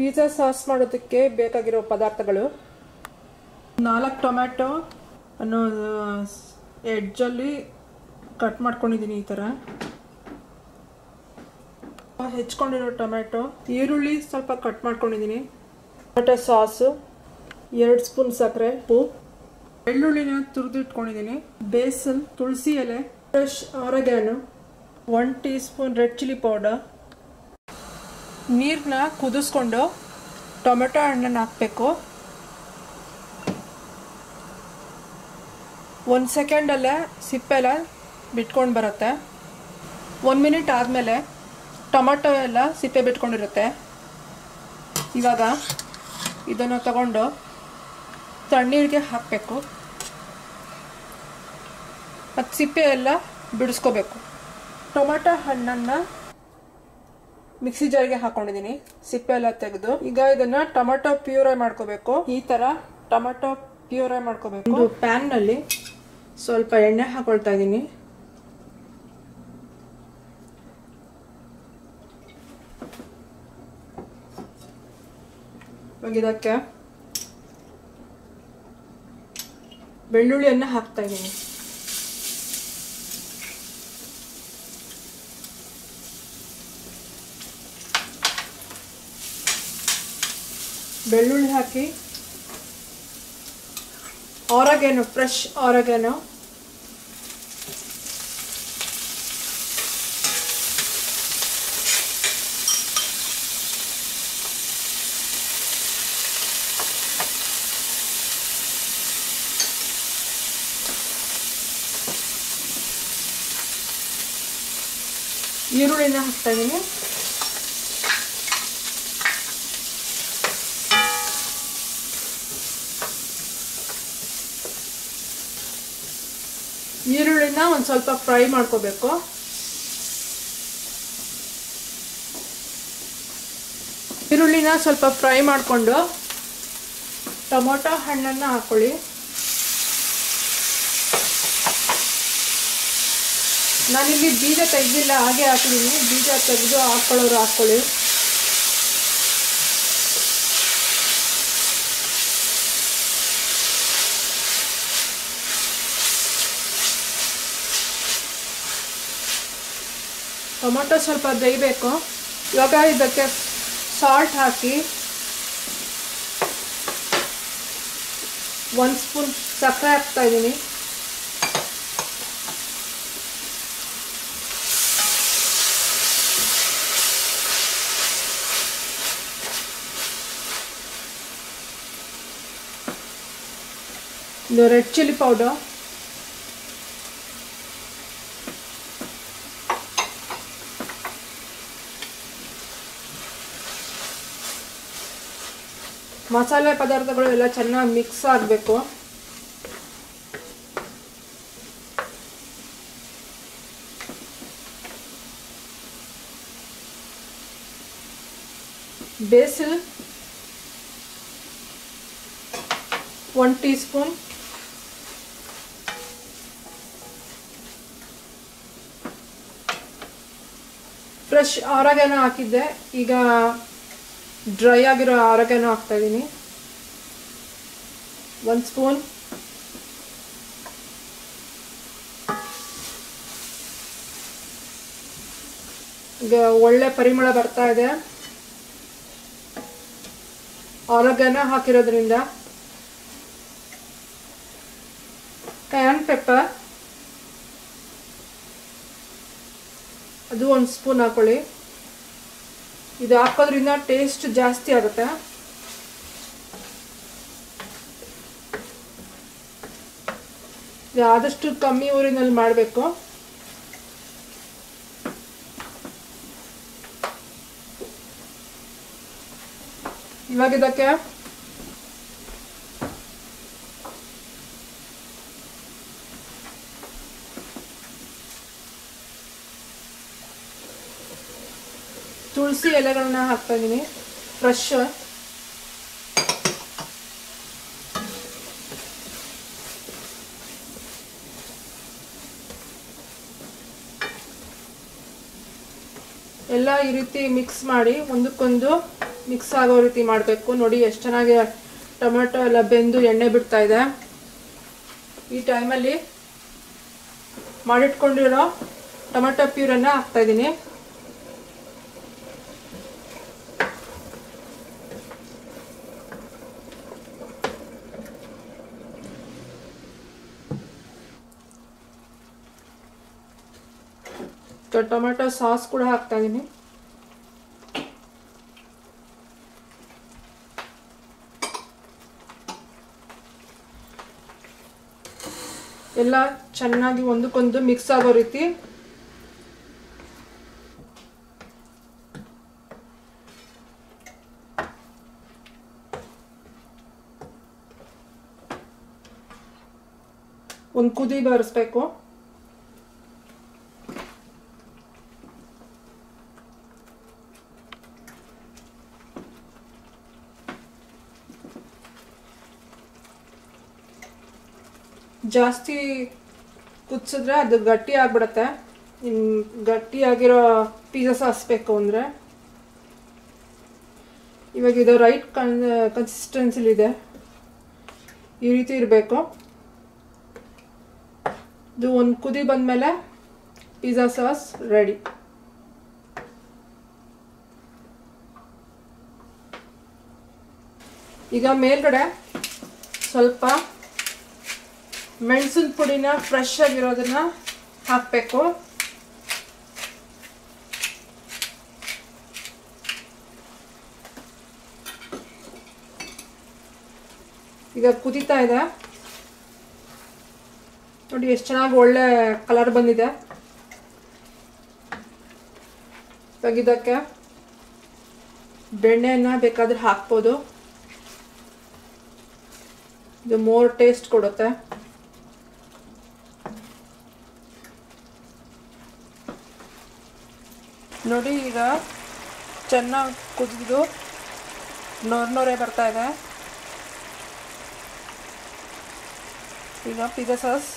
Pizza sauce ಮಾಡೋದಕ್ಕೆ ಬೇಕಾಗಿರೋ ಪದಾರ್ಥಗಳು. ನಾಲ್ಕು ಟೊಮ್ಯಾಟೊ, ಅನ್ನೋ ಎಡ್ಜಲ್ಲಿ ಕಟ್ ಮಾಡ್ಕೊಂಡಿದ್ದೀನಿ ಈ ಥರ ಹೆಚ್ಕೊಂಡಿರೋ ಟೊಮ್ಯಾಟೊ, ಈರುಳ್ಳಿ ಸ್ವಲ್ಪ ಕಟ್ ಮಾಡ್ಕೊಂಡಿದ್ದೀನಿ. ಟೊಮೆಟೊ ಸಾಸು, ಎರಡು ಸ್ಪೂನ್ ಸಕ್ಕರೆ, ಉಪ್ಪು. ಬೆಳ್ಳುಳ್ಳಿನ ತುರಿದು ಇಟ್ಕೊಂಡಿದ್ದೀನಿ ಬೇಸನ್, ತುಳಸಿ ಎಲೆ ಫ್ರೆಶ್ ಆರೋಗ್ಯನು one teaspoon red chilli powder ನೀರನ್ನ ಕುದಿಸ್ಕೊಂಡು ಟೊಮೆಟೊ ಹಣ್ಣನ್ನು ಹಾಕಬೇಕು. ಒಂದು ಸೆಕೆಂಡಲ್ಲೇ ಸಿಪ್ಪೆಲ್ಲ ಬಿಟ್ಕೊಂಡು ಬರುತ್ತೆ. ಒಂದು ಮಿನಿಟ್ ಆದಮೇಲೆ ಟೊಮೆಟೊ ಎಲ್ಲ ಸಿಪ್ಪೆ ಬಿಟ್ಕೊಂಡಿರುತ್ತೆ. ಇವಾಗ ಇದನ್ನು ತಗೊಂಡು ತಣ್ಣೀರಿಗೆ ಹಾಕಬೇಕು. ಮತ್ತು ಸಿಪ್ಪೆ ಎಲ್ಲ ಬಿಡಿಸ್ಕೋಬೇಕು. ಟೊಮೆಟೊ ಹಣ್ಣನ್ನು ಮಿಕ್ಸಿ ಜಾರಿಗೆ ಹಾಕೊಂಡಿದ್ದೀನಿ ಸಿಪ್ಪೆ ಎಲ್ಲ ತೆಗೆದು. ಈಗ ಇದನ್ನ ಟೊಮೆಟೊ ಪ್ಯೂರೈ ಮಾಡ್ಕೋಬೇಕು. ಈ ತರ ಟೊಮೆಟೊ ಪ್ಯೂರೈ ಮಾಡ್ಕೋಬೇಕು. ಪ್ಯಾನ್ನಲ್ಲಿ ಸ್ವಲ್ಪ ಎಣ್ಣೆ ಹಾಕೊಳ್ತಾ ಇವಾಗ ಇದಕ್ಕೆ ಬೆಳ್ಳುಳ್ಳಿಯನ್ನ ಹಾಕ್ತಾ ಇದ್ದೀನಿ ಬೆಳ್ಳುಳ್ಳಿ ಹಾಕಿ. ಆರಗೇನು ಫ್ರೆಶ್ ಆರಗೇನು ಈರುಳ್ಳಿನ ಹಾಕ್ತಾ ಇದ್ದೀನಿ ಈರುಳ್ಳಿನ ಒಂದು ಸ್ವಲ್ಪ ಫ್ರೈ ಮಾಡ್ಕೋಬೇಕು. ಈರುಳ್ಳಿನ ಸ್ವಲ್ಪ ಫ್ರೈ ಮಾಡಿಕೊಂಡು ಟೊಮೊಟೊ ಹಣ್ಣನ್ನು ಹಾಕ್ಕೊಳ್ಳಿ ನಾನಿಲ್ಲಿ ಬೀಜ ತೆಗೆದಿಲ್ಲ, ಹಾಗೆ ಹಾಕಿದ್ದೀನಿ ಬೀಜ ತೆಗೆದು ಹಾಕ್ಕೊಳ್ಳೋರು ಹಾಕ್ಕೊಳ್ಳಿ ಟೊಮೊಟೊ ಸ್ವಲ್ಪ ಬೇಯಬೇಕು. ಇವಾಗ ಇದಕ್ಕೆ ಸಾಲ್ಟ್ ಹಾಕಿ ಒಂದು ಸ್ಪೂನ್ ಸಕ್ಕರೆ ಹಾಕ್ತಾ ಇದ್ದೀನಿ. ಇದು ರೆಡ್ ಚಿಲ್ಲಿ ಪೌಡರ್ ಮಸಾಲೆ ಪದಾರ್ಥಗಳು ಎಲ್ಲ ಚೆನ್ನಾಗಿ ಮಿಕ್ಸ್ ಆಗಬೇಕು. Basil one teaspoon fresh ಆರೋಗ್ಯನ ಹಾಕಿದ್ದೆ. ಈಗ ಡ್ರೈ ಆಗಿರೋ ಆರೋಗ್ಯನೂ ಹಾಕ್ತಾ ಇದ್ದೀನಿ ಒಂದು ಸ್ಪೂನ್ ಈಗ ಒಳ್ಳೆ ಪರಿಮಳ ಬರ್ತಾ ಇದೆ. ಆರೋಗ್ಯನ ಹಾಕಿರೋದ್ರಿಂದ ಕ್ಯಾನ್ ಪೆಪ್ಪರ್ ಅದು ಒಂದು ಸ್ಪೂನ್ ಹಾಕೊಳ್ಳಿ. ಇದು ಹಾಕೋದ್ರಿಂದ ಟೇಸ್ಟ್ ಜಾಸ್ತಿ ಆಗುತ್ತೆ. ಆದಷ್ಟು ಕಮ್ಮಿ ಊರಿನಲ್ಲಿ ಮಾಡಬೇಕು. ಇವಾಗ ಇದಕ್ಕೆ ತುಳಸಿ ಎಲೆಗಳನ್ನ ಹಾಕ್ತಾ ಇದ್ದೀನಿ ಫ್ರೆಶ್ ಎಲ್ಲ ಈ ರೀತಿ ಮಿಕ್ಸ್ ಮಾಡಿ ಒಂದಕ್ಕೊಂದು ಮಿಕ್ಸ್ ಆಗೋ ರೀತಿ ಮಾಡಬೇಕು. ನೋಡಿ ಎಷ್ಟು ಚೆನ್ನಾಗಿ ಟೊಮೆಟೊ ಎಲ್ಲ ಬೆಂದು ಎಣ್ಣೆ ಬಿಡ್ತಾ ಇದೆ ಈ ಟೈಮಲ್ಲಿ ಮಾಡಿಟ್ಕೊಂಡಿರೋ ಟೊಮೆಟೊ ಪ್ಯೂರನ್ನು ಹಾಕ್ತಾ ಟೊಮೆಟೊ ಸಾಸ್ ಕೂಡ ಹಾಕ್ತಾ ಇದ್ದೀನಿ ಎಲ್ಲ ಚೆನ್ನಾಗಿ ಒಂದಕ್ಕೊಂದು ಮಿಕ್ಸ್ ಆಗೋ ರೀತಿ ಒಂದು ಕುದಿ ಬರಿಸ್ಬೇಕು ಜಾಸ್ತಿ ಕುದಿಸಿದ್ರೆ ಅದು ಗಟ್ಟಿ ಆಗ್ಬಿಡತ್ತೆ. ಇನ್ನು ಗಟ್ಟಿಯಾಗಿರೋ ಪೀಸಸ್ ಹಾಸ್ಬೇಕು ಅಂದರೆ. ಇವಾಗ ಇದು ರೈಟ್ ಕನ್ ಕನ್ಸಿಸ್ಟೆನ್ಸಿಲಿದೆ ಈ ರೀತಿ ಇರಬೇಕು. ಇದು ಒಂದು ಕುದಿ ಬಂದಮೇಲೆ ಪಿಜ್ಜಾ ಸಾಸ್ ರೆಡಿ ಈಗ ಮೇಲ್ಗಡೆ ಸ್ವಲ್ಪ ಮೆಣಸಿನ ಪುಡಿನ ಫ್ರೆಶ್ ಆಗಿರೋದನ್ನ ಹಾಕಬೇಕು. ಈಗ ಕುದೀತಾ ಇದೆ. ನೋಡಿ ಎಷ್ಟು ಚೆನ್ನಾಗಿ ಒಳ್ಳೆ ಕಲರ್ ಬಂದಿದೆ. ತೆಗಿದಕ್ಕೆ ಬೆಣ್ಣೆಯನ್ನ ಬೇಕಾದ್ರೆ ಹಾಕ್ಬೋದು. ಇದು ಮೋರ್ ಟೇಸ್ಟ್ ಕೊಡುತ್ತೆ. ನೋಡಿ, ಈಗ ಚೆನ್ನಾಗಿ ಕುದಿದು ನೋರ್ ನೋರೇ ಬರ್ತಾ ಇದೆ. ಈಗ ಪಿಜ್ಜಾ ಸಾಸ್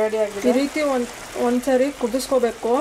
ರೆಡಿ ಆಗಿದೆ. ಈ ರೀತಿ ಒಂದು, ಒಂದ್ಸರಿ ಕುದಿಸ್ಕೋಬೇಕು.